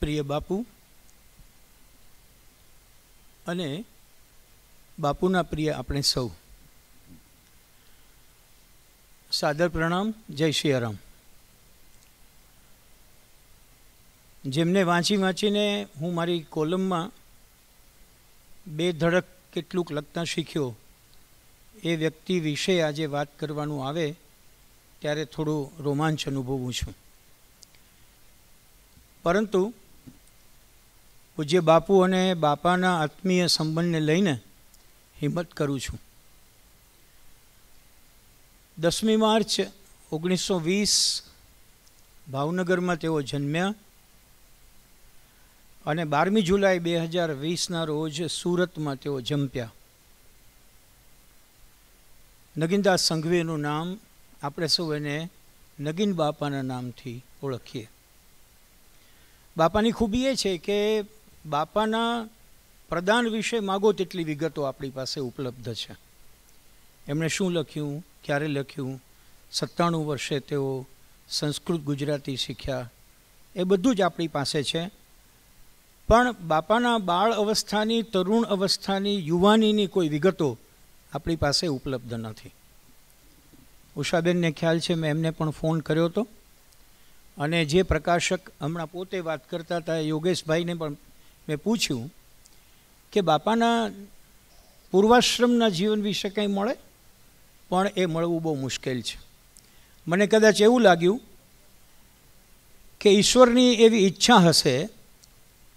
પ્રિય બાપુ. અને બાપુના પ્રિય આપણે સૌ. સાદર પ્રણામ, જય સિયારામ જેમને વાંચી વાંચીને હું મારી કોલમમાં બે ધડક કેટલુંક લખતા શીખ્યો, એ વ્યક્તિ વિશે આજે વાત કરવાનું આવે, ત્યારે થોડું રોમાંચ અનુભવું છું. પરંતુ પૂજ્ય બાપુ અને બાપાના આત્મીય સંબંધને લઈને હિંમત કરું છું. દસમી માર્ચ ઓગણીસો વીસ ભાવનગરમાં તેઓ જન્મ્યા અને બારમી જુલાઈ બે હજાર વીસના રોજ સુરતમાં તેઓ જંપ્યા નગીનદાસ સંઘવીનું નામ આપણે સૌ એને નગીન બાપાના નામથી ઓળખીએ. બાપાની ખૂબી એ છે કે બાપાના પ્રદાન વિશે માગો તેટલી વિગતો આપણી પાસે ઉપલબ્ધ છે. એમણે શું લખ્યું, ક્યારે લખ્યું, સત્તાણું વર્ષે તેઓ સંસ્કૃત ગુજરાતી શીખ્યા, એ બધું જ આપણી પાસે છે. પણ બાપાના બાળ અવસ્થાની, તરુણ અવસ્થાની, યુવાનીની કોઈ વિગતો આપણી પાસે ઉપલબ્ધ નથી. ઉષાબેનને ખ્યાલ છે, મેં એમને પણ ફોન કર્યો હતો. અને જે પ્રકાશક હમણાં પોતે વાત કરતા હતા યોગેશભાઈને પણ મેં પૂછ્યું કે બાપાના પૂર્વાશ્રમના જીવન વિશે કંઈ મળે? પણ એ મળવું બહુ મુશ્કેલ છે. મને કદાચ એવું લાગ્યું કે ઈશ્વરની એવી ઈચ્છા હશે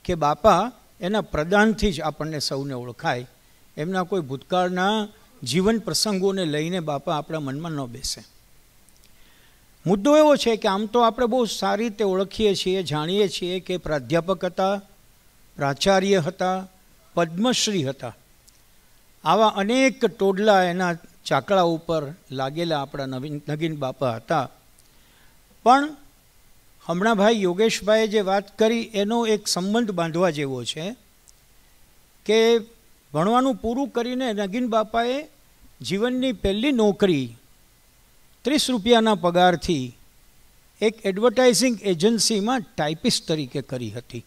કે બાપા એના પ્રદાનથી જ આપણને સૌને ઓળખાય. એમના કોઈ ભૂતકાળના જીવન પ્રસંગોને લઈને બાપા આપણા મનમાં ન બેસે. મુદ્દો એવો છે કે આમ તો આપણે બહુ સારી રીતે ઓળખીએ છીએ, જાણીએ છીએ કે પ્રાધ્યાપક હતા પ્રાચાર્ય હતા, પદ્મશ્રી હતા. આવા અનેક ટોડલા એના ચાકડા ઉપર લાગેલા આપણા નવીન, નગીન બાપા હતા. પણ હમણાં ભાઈ યોગેશભાઈએ જે વાત કરી એનો એક સંબંધ બાંધવા જેવો છે કે ભણવાનું પૂરું કરીને નગીન બાપાએ જીવનની પહેલી નોકરી ત્રીસ રૂપિયાના પગારથી એક એડવર્ટાઇઝિંગ એજન્સીમાં ટાઈપિસ્ટ તરીકે કરી હતી.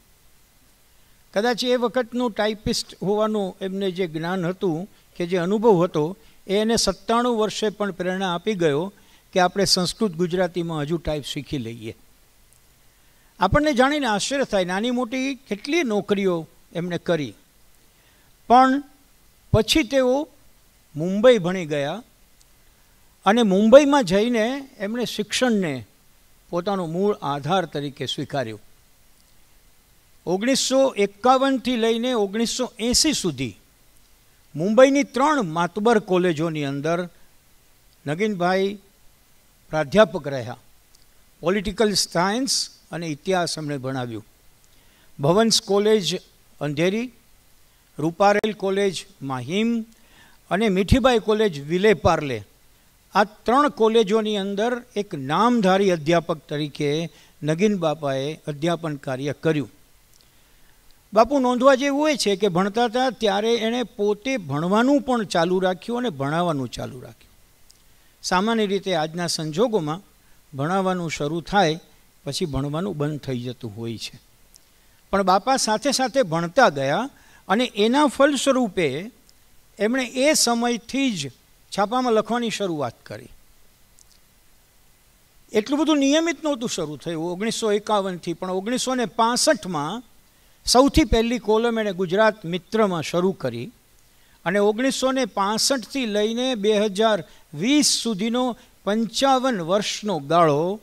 કદાચ એ વખતનું ટાઈપિસ્ટ હોવાનું એમને જે જ્ઞાન હતું, કે જે અનુભવ હતો, એ એને સત્તાણું વર્ષે પણ પ્રેરણા આપી ગયો કે આપણે સંસ્કૃત ગુજરાતીમાં હજુ ટાઈપ શીખી લઈએ. આપણને જાણીને આશ્ચર્ય થાય, નાની મોટી કેટલી નોકરીઓ એમણે કરી. પણ પછી તેઓ મુંબઈ ભણી ગયા અને મુંબઈમાં જઈને એમણે શિક્ષણને પોતાનો મૂળ આધાર તરીકે સ્વીકાર્યો. ઓગણીસો એકાવનથી લઈને ઓગણીસો એંસી સુધી મુંબઈની ત્રણ માતબર કોલેજોની અંદર નગીનભાઈ પ્રાધ્યાપક રહ્યા. પોલિટિકલ સાયન્સ અને ઇતિહાસ એમણે ભણાવ્યું. ભવન્સ કોલેજ અંધેરી, રૂપારેલ કોલેજ માહિમ અને મીઠીબાઈ કોલેજ વિલે પાર્લે. આ ત્રણ કોલેજોની અંદર એક નામધારી અધ્યાપક તરીકે નગીન બાપાએ અધ્યાપન કાર્ય કર્યું. બાપુ, નોંધવા જેવું એ છે કે ભણતા હતા ત્યારે એણે પોતે ભણવાનું પણ ચાલુ રાખ્યું અને ભણાવવાનું ચાલુ રાખ્યું. સામાન્ય રીતે આજના સંજોગોમાં ભણાવવાનું શરૂ થાય, પછી ભણવાનું બંધ થઈ જતું હોય છે. પણ બાપા સાથે સાથે ભણતા ગયા અને એના ફલસ્વરૂપે એમણે એ સમયથી જ છાપામાં લખવાની શરૂઆત કરી. એટલું બધું નિયમિત નહોતું શરૂ થયું. ઓગણીસો એકાવનથી પણ ઓગણીસો ને પાસઠમાં સૌથી પહેલી કોલમ એણે ગુજરાત મિત્રમાં શરૂ કરી અને ઓગણીસો ને પાસઠથી લઈને બે હજાર વીસ સુધીનો પંચાવન વર્ષનો ગાળો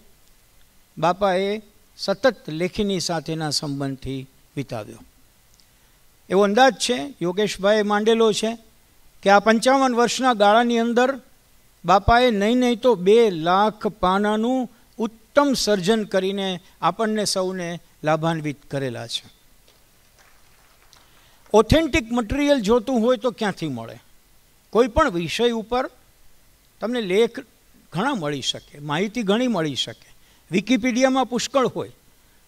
બાપાએ સતત લેખીની સાથેના સંબંધથી વિતાવ્યો. એવો અંદાજ છે યોગેશભાઈએ માંડેલો છે, કે આ પંચાવન વર્ષના ગાળાની અંદર બાપાએ નહીં નહીં તો બે લાખ પાનાનું ઉત્તમ સર્જન કરીને આપણને સૌને લાભાન્વિત કરેલા છે. ઓથેન્ટિક મટીરિયલ જોતું હોય તો ક્યાંથી મળે? કોઈ પણ વિષય ઉપર તમને લેખ ઘણા મળી શકે, માહિતી ઘણી મળી શકે. વિકિપીડિયામાં પુષ્કળ હોય,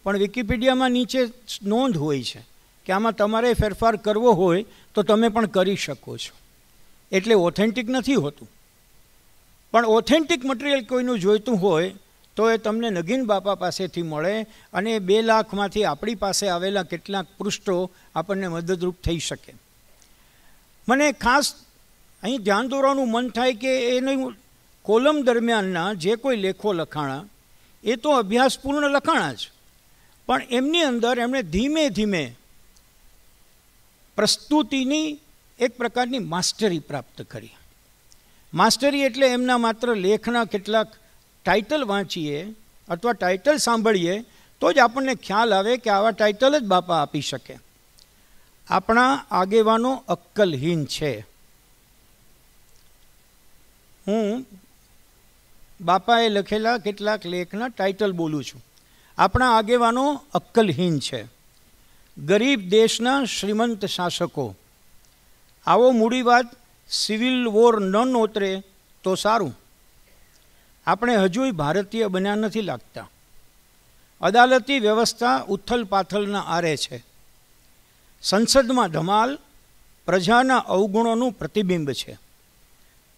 પણ વિકિપીડિયામાં નીચે નોંધ હોય છે કે આમાં તમારે ફેરફાર કરવો હોય તો તમે પણ કરી શકો છો. એટલે ઓથેન્ટિક નથી હોતું. પણ ઓથેન્ટિક મટીરિયલ કોઈનું જોઈતું હોય તો એ તમને નગીન બાપા પાસેથી મળે અને બે લાખમાંથી આપણી પાસે આવેલા કેટલાક પૃષ્ઠો આપણને મદદરૂપ થઈ શકે. મને ખાસ અહીં ધ્યાન દોરવાનું મન થાય કે એની કોલમ દરમિયાનના જે કોઈ લેખો લખાણા, એ તો અભ્યાસપૂર્ણ લખાણા જ. પણ એમની અંદર એમણે ધીમે ધીમે પ્રસ્તુતિની એક પ્રકારની માસ્ટરી પ્રાપ્ત કરી. માસ્ટરી એટલે એમના માત્ર લેખના કેટલાક ટાઇટલ વાંચીએ અથવા ટાઇટલ સાંભળીએ, તો જ આપણને ખ્યાલ આવે કે આવા ટાઇટલ જ બાપા આપી શકે. આપણા આગેવાનો અક્કલહીન છે. હું બાપાએ લખેલા કેટલાક લેખના ટાઇટલ બોલું છું. આપણા આગેવાનો અક્કલહીન છે. ગરીબ દેશના શ્રીમંત શાસકો. આવો મૂડી વાત સિવિલ વોર ન નોતરે તો સારું. આપણે હજુય ભારતીય બન્યા નથી લાગતા. અદાલતી વ્યવસ્થા ઉથલ પાથલના આરે છે. સંસદમાં ધમાલ પ્રજાના અવગુણોનું પ્રતિબિંબ છે.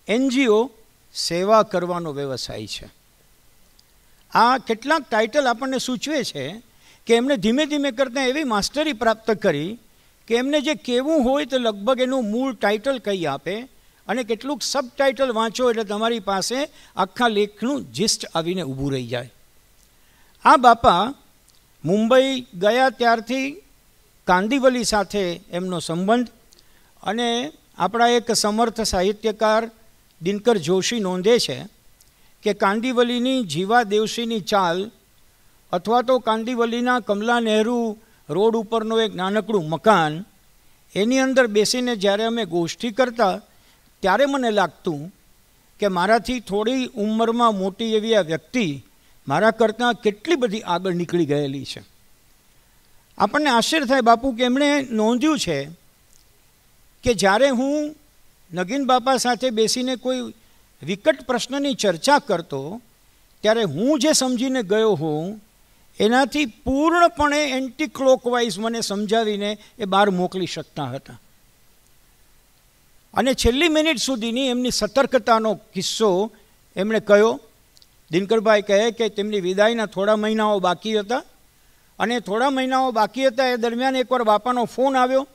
એનજીઓ સેવા કરવાનો વ્યવસાય છે. આ કેટલાક ટાઇટલ આપણને સૂચવે છે કે એમણે ધીમે ધીમે કરતાં એવી માસ્ટરી પ્રાપ્ત કરી કે એમને જે કહેવું હોય તો લગભગ એનું મૂળ ટાઇટલ કહી આપે અને કેટલુંક સબ ટાઇટલ વાંચો એટલે તમારી પાસે આખા લેખનું જિસ્ટ આવીને ઊભું રહી જાય. આ બાપા મુંબઈ ગયા ત્યારથી કાંદીવલી સાથે એમનો સંબંધ અને આપણા એક સમર્થ સાહિત્યકાર દિનકર જોશી નોંધે છે કે કાંદીવલીની જીવા દેવસીની ચાલ અથવા તો કાંદીવલીના કમલા નહેરુ રોડ ઉપરનું એક નાનકડું મકાન એની અંદર બેસીને જ્યારે અમે ગોષ્ઠી કરતા ત્યારે મને લાગતું કે મારાથી થોડી ઉંમરમાં મોટી એવી આ વ્યક્તિ મારા કરતાં કેટલી બધી આગળ નીકળી ગયેલી છે. આપણને આશ્ચર્ય થાય બાપુ કે એમણે નોંધ્યું છે કે જ્યારે હું નગીન બાપા સાથે બેસીને કોઈ વિકટ પ્રશ્નની ચર્ચા કરતો, ત્યારે હું જે સમજીને ગયો હોઉં, એનાથી પૂર્ણપણે એન્ટી ક્લોકવાઇઝ મને સમજાવીને એ બહાર મોકલી શકતા હતા. અને છેલ્લી મિનિટ સુધીની એમની સતર્કતાનો કિસ્સો એમણે કહ્યો. દિનકરભાઈ કહે કે તેમની વિદાયના થોડા મહિનાઓ બાકી હતા અને થોડા મહિનાઓ બાકી હતા એ દરમિયાન એકવાર બાપાનો ફોન આવ્યો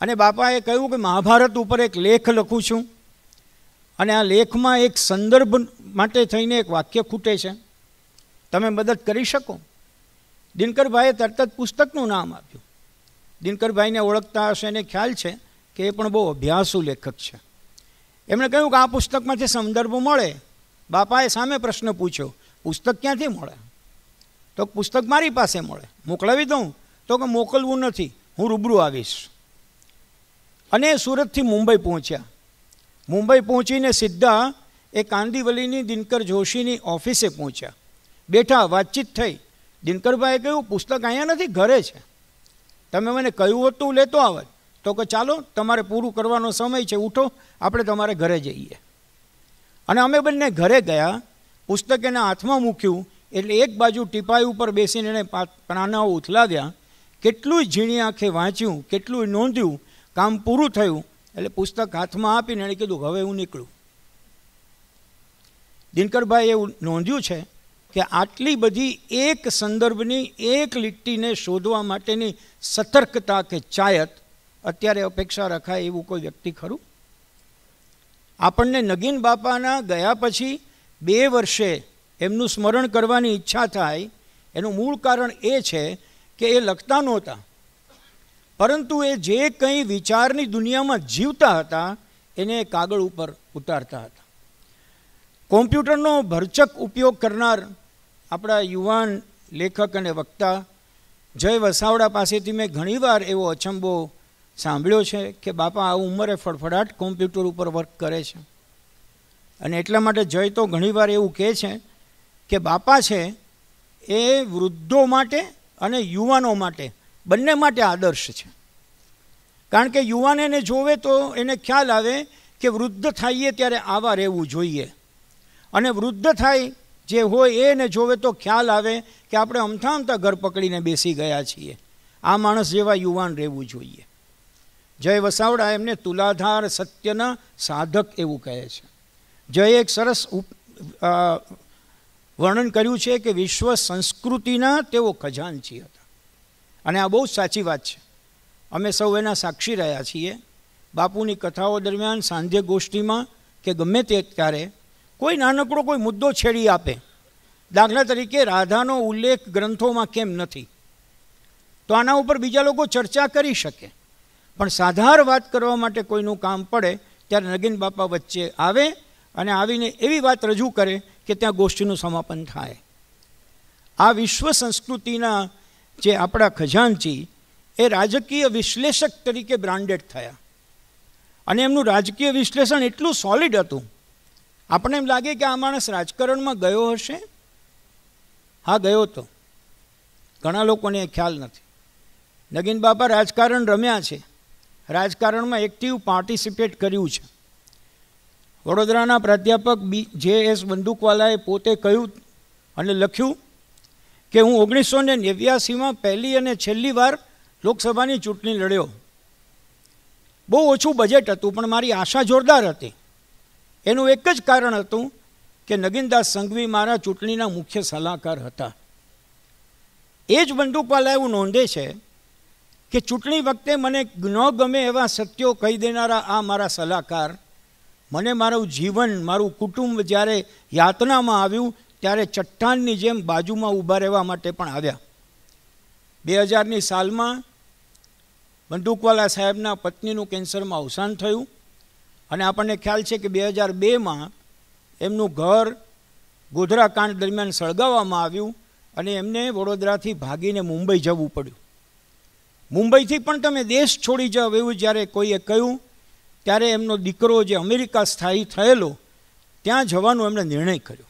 અને બાપાએ કહ્યું કે મહાભારત ઉપર એક લેખ લખું છું અને આ લેખમાં એક સંદર્ભ માટે થઈને એક વાક્ય ખૂટે છે. તમે મદદ કરી શકો. દિનકરભાઈએ તરત જ પુસ્તકનું નામ આપ્યું. દિનકરભાઈને ઓળખતા હશે એને ખ્યાલ છે. કે એ પણ બહુ અભ્યાસુ લેખક છે. એમણે કહ્યું કે આ પુસ્તકમાંથી સંદર્ભ મળે, બાપાએ સામે પ્રશ્ન પૂછ્યો, પુસ્તક ક્યાંથી મળે? તો પુસ્તક મારી પાસે મળે. મોકલાવી દઉં? તો કે મોકલવું નથી. હું રૂબરૂ આવીશ. અને સુરતથી મુંબઈ પહોંચ્યા. મુંબઈ પહોંચીને સીધા એ કાંદીવલીની દિનકર જોશીની ઓફિસે પહોંચ્યા. બેઠા વાતચીત થઈ. દિનકરભાઈએ કહ્યું, પુસ્તક અહીંયા નથી, ઘરે છે. તમે મને કહ્યું હોત તો લેતો આવત. તો કે ચાલો, તમારે પૂરું કરવાનો સમય છે, ઉઠો, આપણે તમારે ઘરે જઈએ. અને અમે બંને ઘરે ગયા, પુસ્તક એના હાથમાં મૂક્યું, એટલે એક બાજુ ટીપાઈ ઉપર બેસીને એણે પાનાઓ ઉથલાવ્યા કેટલું ઝીણી આંખે વાંચ્યું કેટલું નોંધ્યું, કામ પૂરું થયું, એટલે પુસ્તક હાથમાં આપીને એણે કીધું, હવે હું નીકળું. દિનકરભાઈ એવું નોંધ્યું છે કે આટલી બધી એક સંદર્ભની એક લીટીને શોધવા માટેની સતર્કતા કે ચાયત અત્યારે અપેક્ષા રખાય એવું કોઈ વ્યક્તિ ખરું? આપણને નગીન બાપાના ગયા પછી બે વર્ષે એમનું સ્મરણ કરવાની ઈચ્છા થાય, એનું મૂળ કારણ એ છે કે એ લખતા નહોતા. પરંતુ એ જે કંઈ વિચારની દુનિયામાં જીવતા હતા, એને કાગળ ઉપર ઉતારતા હતા. કોમ્પ્યુટરનો ભરચક ઉપયોગ કરનાર આપણા યુવાન લેખક અને વક્તા જય વસાવડા પાસેથી મેં ઘણીવાર એવો અચંબો સાંભળ્યો છે કે બાપા, આ ઉંમરે ફડફડાટ કોમ્પ્યુટર ઉપર વર્ક કરે છે. અને એટલા માટે જય તો ઘણીવાર એવું કહે છે કે બાપા છે એ વૃદ્ધો માટે અને યુવાનો માટે, બંને માટે આદર્શ છે. કારણ કે યુવાન એને જોવે તો એને ખ્યાલ આવે કે વૃદ્ધ થઈએ ત્યારે આવા રહેવું જોઈએ. અને વૃદ્ધ થાય જે હોય એને જોવે તો ખ્યાલ આવે કે આપણે અમથા અમથા ઘર પકડીને બેસી ગયા છીએ. આ માણસ જેવા યુવાન રહેવું જોઈએ. જય વસાવડા એમને તુલાધાર સત્યના સાધક એવું કહે છે. જય એક સરસ વર્ણન કર્યું છે કે વિશ્વ સંસ્કૃતિના તેઓ ખજાનચી હતા. અને આ બહુ સાચી વાત છે. અમે સૌ એના સાક્ષી રહ્યા છીએ. બાપુની કથાઓ દરમિયાન સાંધ્ય ગોષ્ઠીમાં કે ગમે તે ત્યારે કોઈ નાનકડો કોઈ મુદ્દો છેડી આપે. દાખલા તરીકે રાધાનો ઉલ્લેખ ગ્રંથોમાં કેમ નથી? તો આના ઉપર બીજા લોકો ચર્ચા કરી શકે. પણ સાધાર વાત કરવા માટે કોઈનું કામ પડે, ત્યારે નગીન બાપા વચ્ચે આવે અને આવીને એવી વાત રજૂ કરે કે ત્યાં ગોષ્ઠીનું સમાપન થાય. આ વિશ્વ સંસ્કૃતિના જે આપણા ખજાનચી, એ રાજકીય વિશ્લેષક તરીકે બ્રાન્ડેડ થયા. અને એમનું રાજકીય વિશ્લેષણ એટલું સોલિડ હતું. આપણને એમ લાગે કે આ માણસ રાજકારણમાં ગયો હશે? હા, ગયો તો. ઘણા લોકોને એ ખ્યાલ નથી. નગીન બાપા રાજકારણ રમ્યા છે. રાજકારણમાં એક્ટિવ પાર્ટિસિપેટ કર્યું છે. વડોદરાના પ્રાધ્યાપક બી જે એસ બંદૂકવાલાએ પોતે કહ્યું અને લખ્યું કે હું ઓગણીસો ને નેવ્યાસીમાં પહેલી અને છેલ્લી વાર લોકસભાની ચૂંટણી લડ્યો. બહુ ઓછું બજેટ હતું, પણ મારી આશા જોરદાર હતી. એનું એક જ કારણ હતું કે નગીનદાસ સંઘવી મારા ચૂંટણીના મુખ્ય સલાહકાર હતા. એ જ બંદૂકવાલા એવું નોંધે છે કે ચૂંટણી વખતે મને ન ગમે એવા સત્યો કહી દેનારા આ મારા સલાહકાર. મને મારું જીવન, મારું કુટુંબ જ્યારે યાતનામાં આવ્યું, ત્યારે ચટ્ટાનની જેમ બાજુમાં ઊભા રહેવા માટે પણ આવ્યા. બે હજારની સાલમાં બંદૂકવાલા સાહેબના પત્નીનું કેન્સરમાં અવસાન થયું અને આપણને ખ્યાલ છે કે બે હજાર બેમાં એમનું ઘર ગોધરા કાંડ દરમિયાન સળગાવવામાં આવ્યું અને એમને વડોદરાથી ભાગીને મુંબઈ જવું પડ્યું. મુંબઈથી પણ તમે દેશ છોડી જાઓ એવું જ્યારે કોઈએ કહ્યું, ત્યારે એમનો દીકરો જે અમેરિકા સ્થાયી થયેલો, ત્યાં જવાનો એમણે નિર્ણય કર્યો.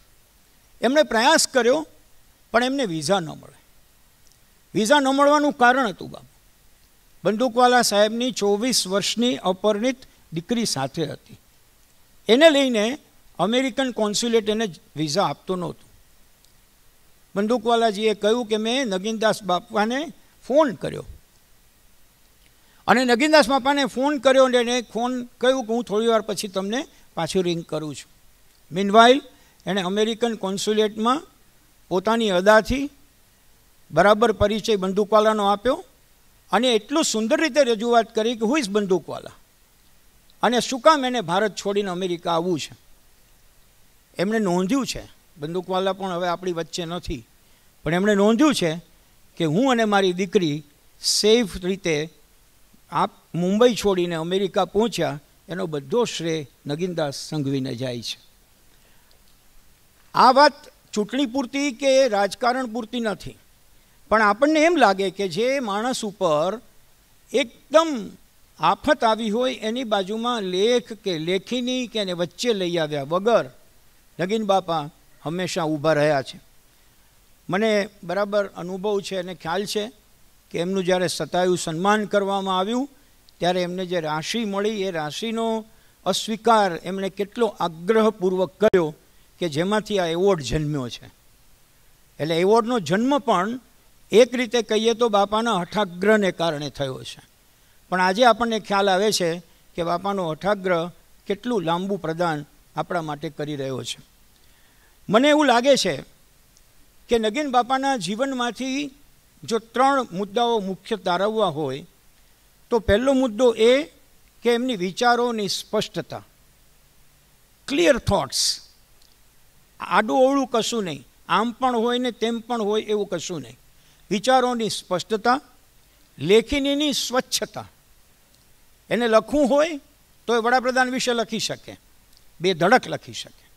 એમણે પ્રયાસ કર્યો, પણ એમને વિઝા ન મળે. વિઝા ન મળવાનું કારણ હતું બાબુ બંદૂકવાલા સાહેબની ચોવીસ વર્ષની અપરિણિત દીકરી સાથે હતી. એને લઈને અમેરિકન કોન્સ્યુલેટ એને વિઝા આપતો નહોતું. બંદૂકવાલાજીએ કહ્યું કે મેં નગીનદાસ બાપાને ફોન કર્યો. અને નગીનદાસ બાપાને ફોન કર્યો અને એને ફોન કહ્યું કે હું થોડી વાર પછી તમને પાછું રિંગ કરું છું. મીનવાઇલ એણે અમેરિકન કોન્સ્યુલેટમાં પોતાની અદાથી બરાબર પરિચય બંદૂકવાલાનો આપ્યો અને એટલું સુંદર રીતે રજૂઆત કરી કે હું ઇઝ બંદૂકવાલા. અને શું કામ એને ભારત છોડીને અમેરિકા આવવું છે? એમણે નોંધ્યું છે, બંદૂકવાલા પણ હવે આપણી વચ્ચે નથી. પણ એમણે નોંધ્યું છે કે હું અને મારી દીકરી સેફ રીતે આપ મુંબઈ છોડીને અમેરિકા પહોંચ્યા, એનો બધો શ્રેય નગીનદાસ સંઘવીને જાય છે. આ વાત ચૂંટણી પૂરતી કે રાજકારણ પૂરતી નથી. પણ આપણને એમ લાગે કે જે માણસ ઉપર એકદમ આફત આવી હોય, એની બાજુમાં લેખ કે લેખીની કે એને વચ્ચે લઈ આવ્યા વગર નગીન બાપા હંમેશા ઊભા રહ્યા છે. મને બરાબર અનુભવ છે અને ખ્યાલ છે. કે એમનું જ્યારે સતાયું સન્માન કરવામાં આવ્યું, ત્યારે એમને જે રાશિ મળી, એ રાશિનો અસ્વીકાર એમણે કેટલો આગ્રહપૂર્વક કર્યો કે જેમાંથી આ એવોર્ડ જન્મ્યો છે. એટલે એવોર્ડનો જન્મ પણ એક રીતે કહીએ તો બાપાના હઠાગ્રહને કારણે થયો છે. પણ આજે આપણને ખ્યાલ આવે છે કે બાપાનો હઠાગ્રહ કેટલું લાંબુ પ્રદાન આપણા માટે કરી રહ્યો છે. મને એવું લાગે છે કે નગીન બાપાના જીવનમાંથી જો ત્રણ મુદ્દાઓ મુખ્ય તારવવા હોય, તો પહેલો મુદ્દો એ કે એમની વિચારોની સ્પષ્ટતા. ક્લિયર થોટ્સ આડું અવળું કશું નહીં. આમ પણ હોય ને તેમ પણ હોય એવું કશું નહીં. વિચારોની સ્પષ્ટતા, લેખિનીની સ્વચ્છતા. એને લખવું હોય તો એ વડાપ્રધાન વિશે લખી શકે. બે ધડક લખી શકે.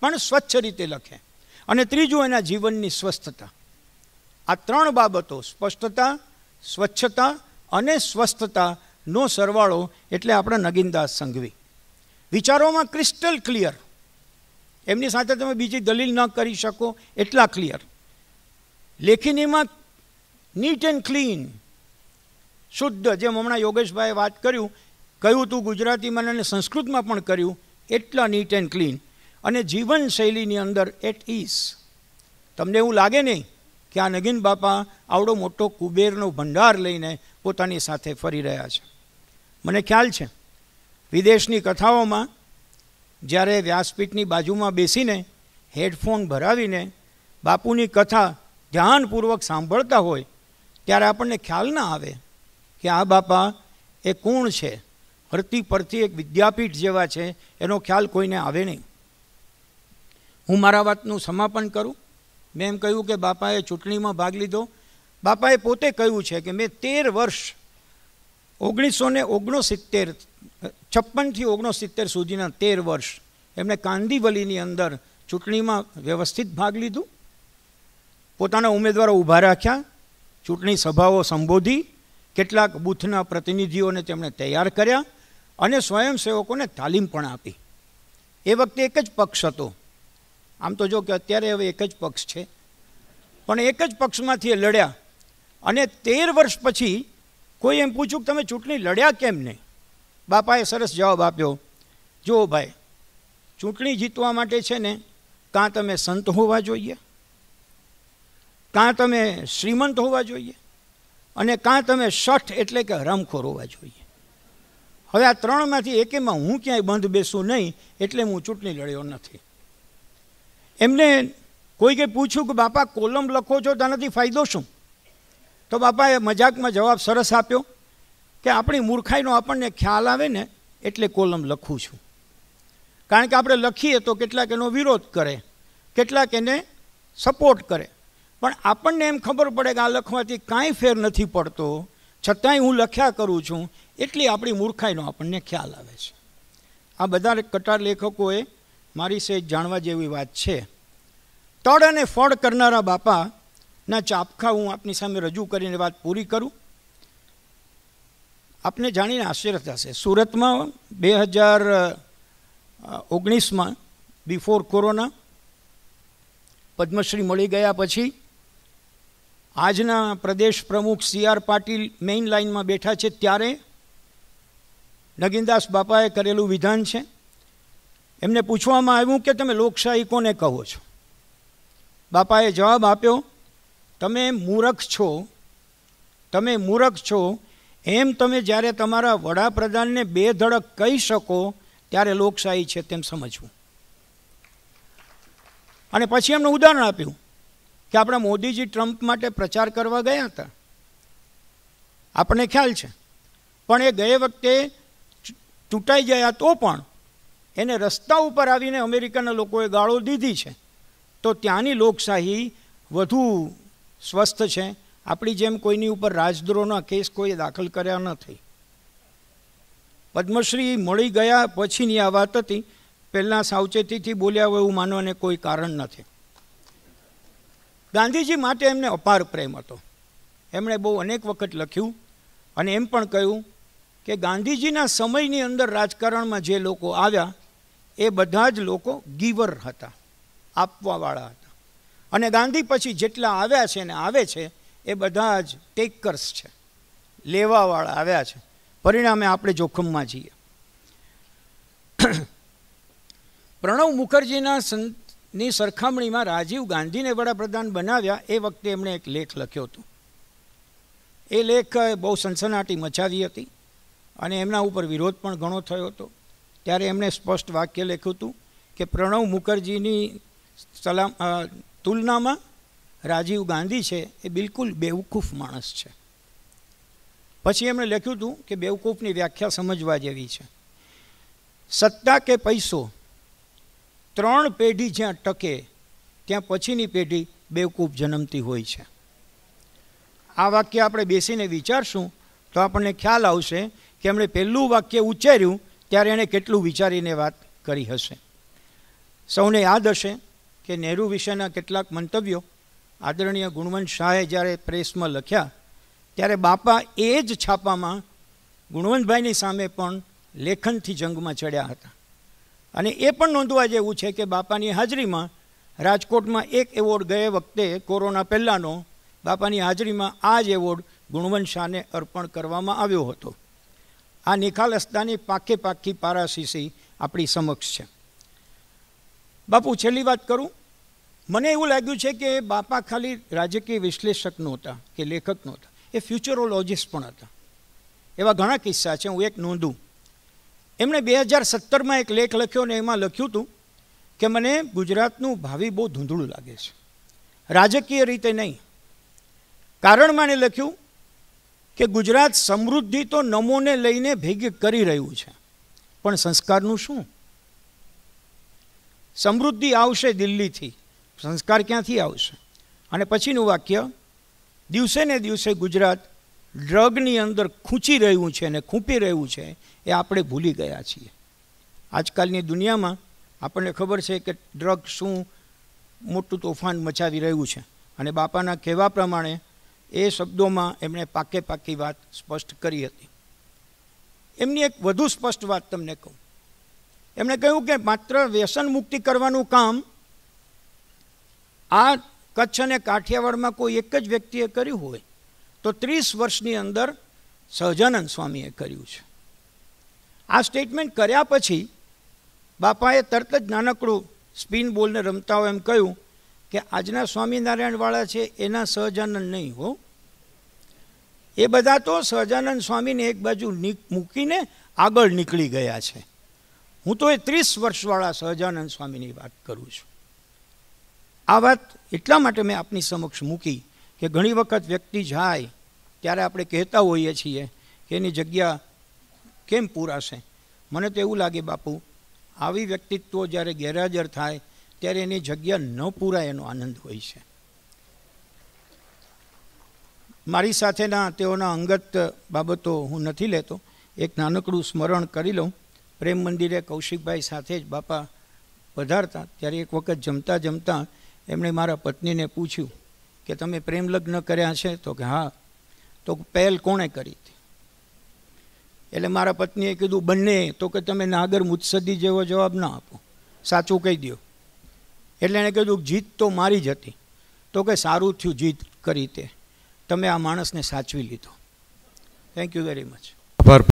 પણ સ્વચ્છ રીતે લખે. અને ત્રીજું એના જીવનની સ્વસ્થતા. આ ત્રણ બાબતો, સ્પષ્ટતા, સ્વચ્છતા અને સ્વસ્થતાનો સરવાળો એટલે આપણા નગીનદાસ સંઘવી. વિચારોમાં ક્રિસ્ટલ ક્લિયર એમની સાથે તમે બીજી દલીલ ન કરી શકો, એટલા ક્લિયર લેખિનીમાં નીટ એન્ડ ક્લીન શુદ્ધ, જેમ હમણાં યોગેશભાઈએ વાત કર્યું, કહ્યું તું ગુજરાતીમાં અને સંસ્કૃતમાં પણ કર્યું, એટલા નીટ એન્ડ ક્લીન અને જીવનશૈલીની અંદર એટ ઇઝ તમને એવું લાગે નહીં? કે આ નગીન બાપા આવડો મોટો કુબેરનો ભંડાર લઈને પોતાની સાથે ફરી રહ્યા છે. મને ખ્યાલ છે, વિદેશની કથાઓમાં જ્યારે વ્યાસપીઠની બાજુમાં બેસીને હેડફોન ભરાવીને બાપુની કથા ધ્યાનપૂર્વક સાંભળતા હોય, ત્યારે આપણને ખ્યાલ ના આવે કે આ બાપા એ કોણ છે. હરતી પરથી એક વિદ્યાપીઠ જેવા છે, એનો ખ્યાલ કોઈને આવે નહીં. હું મારા વાતનું સમાપન કરું. મેં એમ કહ્યું કે બાપાએ ચૂંટણીમાં ભાગ લીધો. બાપાએ પોતે કહ્યું છે કે મેં તેર વર્ષ ઓગણીસો ને ઓગણસિત્તેર છપ્પનથી ઓગણસિત્તેર સુધીના તેર વર્ષ એમણે કાંદીવલીની અંદર ચૂંટણીમાં વ્યવસ્થિત ભાગ લીધું. પોતાના ઉમેદવારો ઊભા રાખ્યા, ચૂંટણી સભાઓ સંબોધી, કેટલાક બૂથના પ્રતિનિધિઓને તેમણે તૈયાર કર્યા અને સ્વયંસેવકોને તાલીમ પણ આપી. એ વખતે એક જ પક્ષ હતો આમ તો જો કે અત્યારે હવે એક જ પક્ષ છે. પણ એક જ પક્ષમાંથી એ લડ્યા. અને તેર વર્ષ પછી કોઈ એમ પૂછ્યું કે તમે ચૂંટણી લડ્યા કેમ નહીં બાપાએ સરસ જવાબ આપ્યો જુઓ ભાઈ, ચૂંટણી જીતવા માટે છે ને, કાં તમે સંત હોવા જોઈએ? કાં તમે શ્રીમંત હોવા જોઈએ? અને કાં તમે શઠ એટલે કે હરામખોર હોવા જોઈએ? હવે આ ત્રણમાંથી એકેમાં હું ક્યાંય બંધ બેસું નહીં, એટલે હું ચૂંટણી લડ્યો નથી. એમને કોઈ કંઈ પૂછ્યું કે બાપા, કોલમ લખો છો, તેનાથી ફાયદો શું? તો બાપાએ મજાકમાં જવાબ સરસ આપ્યો કે આપણી મૂર્ખાઈનો આપણને ખ્યાલ આવે ને, એટલે કોલમ લખું છું. કારણ કે આપણે લખીએ તો કેટલાક એનો વિરોધ કરે, કેટલાક એને સપોર્ટ કરે. પણ આપણને એમ ખબર પડે કે આ લખવાથી કાંઈ ફેર નથી પડતો. છતાંય હું લખ્યા કરું છું, એટલી આપણી મૂર્ખાઈનો આપણને ખ્યાલ આવે છે. આ બધા કટાર લેખકોએ મારી સે જાણવા જેવી વાત છે. તળ અને ફળ કરનારા બાપાના ચાપખા હું આપની સામે રજૂ કરીને વાત પૂરી કરું. આપને જાણીને આશ્ચર્ય થશે. સુરતમાં બે હજાર ઓગણીસમાં બિફોર કોરોના પદ્મશ્રી મળી ગયા પછી આજના પ્રદેશ પ્રમુખ સી આર પાટીલ મેઇન લાઇનમાં બેઠા છે. ત્યારે નગીનદાસ બાપાએ કરેલું વિધાન છે. એમને પૂછવામાં આવ્યું કે તમે લોકશાહી કોને કહો છો? બાપાએ જવાબ આપ્યો, તમે મૂરખ છો. તમે મૂરખ છો. એમ તમે જ્યારે તમારા વડાપ્રધાનને બે ધડક કહી શકો, ત્યારે લોકશાહી છે તેમ સમજવું. અને પછી એમનું ઉદાહરણ આપ્યું કે આપણા મોદીજી ટ્રમ્પ માટે પ્રચાર કરવા ગયા હતા. આપણને ખ્યાલ છે. પણ એ ગયે વખતે ચૂંટાઈ ગયા તો પણ એને રસ્તા ઉપર આવીને અમેરિકાના લોકોએ ગાળો દીધી છે. તો ત્યાંની લોકશાહી વધુ સ્વસ્થ છે. આપણી જેમ કોઈની ઉપર રાજદ્રોહના કેસ કોઈ દાખલ કર્યા નથી પદ્મશ્રી મળી ગયા પછીની આ વાત હતી. પહેલાં સાવચેતીથી બોલ્યા હોય એવું માનવાને કોઈ કારણ નથી. ગાંધીજી માટે એમને અપાર પ્રેમ હતો. એમણે બહુ અનેક વખત લખ્યું અને એમ પણ કહ્યું કે ગાંધીજીના સમયની અંદર રાજકારણમાં જે લોકો આવ્યા એ બધા જ લોકો ગીવર હતા, આપવાવાળા હતા. અને ગાંધી પછી જેટલા આવ્યા છે ને આવે છે, એ બધા જ ટેકર્સ છે, લેવાવાળા આવ્યા છે. પરિણામે આપણે જોખમમાં જઈએ. પ્રણવ મુખર્જીના ની સરખામણીમાં રાજીવ ગાંધીને વડાપ્રધાન બનાવ્યા એ વખતે એમણે એક લેખ લખ્યો હતો. એ લેખ બહુ સનસનાટી મચાવી હતી અને એમના ઉપર વિરોધ પણ ઘણો થયો હતો. ત્યારે એમણે સ્પષ્ટ વાક્ય લખ્યું હતું કે પ્રણવ મુખર્જીની સલામ તુલનામાં રાજીવ ગાંધી છે એ બિલકુલ બેવકૂફ માણસ છે. પછી એમણે લખ્યું હતું કે બેવકૂફની વ્યાખ્યા સમજવા જેવી છે. સત્તા કે પૈસો? ત્રણ પેઢી જ્યાં ટકે, ત્યાં પછીની પેઢી બેવકૂફ જન્મતી હોય છે. આ વાક્ય આપણે બેસીને વિચારશું તો આપણને ખ્યાલ આવશે કે એમણે પહેલું વાક્ય ઉચ્ચાર્યું ત્યારે એણે કેટલું વિચારીને વાત કરી હશે. સૌને યાદ હશે કે નહેરુ વિશેના કેટલાક મંતવ્યો આદરણીય ગુણવંત શાહે જ્યારે પ્રેસમાં લખ્યા, ત્યારે બાપા એ જ છાપામાં ગુણવંતભાઈની સામે પણ લેખનથી જંગમાં ચડ્યા હતા. અને એ પણ નોંધવા જેવું છે કે બાપાની હાજરીમાં રાજકોટમાં એક એવોર્ડ ગયે વખતે કોરોના પહેલાંનો બાપાની હાજરીમાં આ જ એવોર્ડ ગુણવંત શાહને અર્પણ કરવામાં આવ્યો હતો. આ નિખાલસતાની પાકે પાકી પારાશીસી આપણી સમક્ષ છે. બાપુ, છેલ્લી વાત કરું. મને એવું લાગ્યું છે કે બાપા ખાલી રાજકીય વિશ્લેષક નહોતા કે લેખક નહોતા, એ ફ્યુચરોલોજિસ્ટ પણ હતા. એવા ઘણા કિસ્સા છે, હું એક નોંધું. એમણે બે હજાર સત્તરમાં એક લેખ લખ્યો ને એમાં લખ્યું હતું કે મને ગુજરાતનું ભાવિ બહુ ધૂંધળું લાગે છે. રાજકીય રીતે નહીં. કારણમાં માને લખ્યું કે ગુજરાત સમૃદ્ધિ તો નમોને લઈને ભેગી કરી રહ્યું છે. પણ સંસ્કારનું શું? સમૃદ્ધિ આવશે દિલ્હીથી. સંસ્કાર ક્યાંથી આવશે? અને પછીનું વાક્ય, દિવસે ને દિવસે ગુજરાત ડ્રગની અંદર ખૂંચી રહ્યું છે અને ખૂંપી રહ્યું છે એ આપણે ભૂલી ગયા છીએ. આજકાલની દુનિયામાં આપણને ખબર છે કે ડ્રગ શું મોટું તોફાન મચાવી રહ્યું છે. અને બાપાના કહેવા પ્રમાણે એ શબ્દોમાં એમણે પાકે પાકી વાત સ્પષ્ટ કરી હતી. એમની એક વધુ સ્પષ્ટ વાત તમને કહું. એમણે કહ્યું કે માત્ર વ્યસન મુક્તિ કરવાનું કામ આ કચ્છ અને કાઠિયાવાડમાં કોઈ એક જ વ્યક્તિએ કર્યું હોય, તો ત્રીસ વર્ષની અંદર સહજાનંદ સ્વામીએ કર્યું છે. આ સ્ટેટમેન્ટ કર્યા પછી બાપાએ તરત જ નાનકડું સ્પિન બોલને રમતા હોય એમ કહ્યું કે આજના સ્વામિનારાયણવાળા છે, એના સહજાનંદ નહીં હો. એ બધા તો સહજાનંદ સ્વામીને એક બાજુ મૂકીને આગળ નીકળી ગયા છે. હું તો એ ત્રીસ વર્ષવાળા સહજાનંદ સ્વામીની વાત કરું છું. આ વાત એટલા માટે મેં આપની સમક્ષ મૂકી કે ઘણી વખત વ્યક્તિ જાય, ત્યારે આપણે કહેતા હોઈએ છીએ કે એની જગ્યા કેમ પૂરાશે? મને તો એવું લાગે બાપુ, આવી વ્યક્તિત્વ જ્યારે ગેરહાજર થાય, ત્યારે એની જગ્યા ન પૂરાય એનો આનંદ હોય છે. મારી સાથેના તેઓના અંગત બાબતો હું નથી લેતો. એક નાનકડું સ્મરણ કરી લઉં. પ્રેમ મંદિરે કૌશિકભાઈ સાથે જ બાપા પધારતા. ત્યારે એક વખત જમતા જમતા એમણે મારા પત્નીને પૂછ્યું કે, તમે પ્રેમ લગ્ન કર્યા છે? તો કે, હા. તો પહેલ કોણે કરી હતી? એટલે મારા પત્નીએ કીધું, બંને. તો કે, તમે નાગર મુત્સદી જેવો જવાબ ના આપો. સાચું કહી દો એટલે એણે કીધું, જીત તો મારી જ હતી. તો કે, સારું થયું જીત કરી તે. તમે આ માણસને સાચવી લીધો. Thank you very much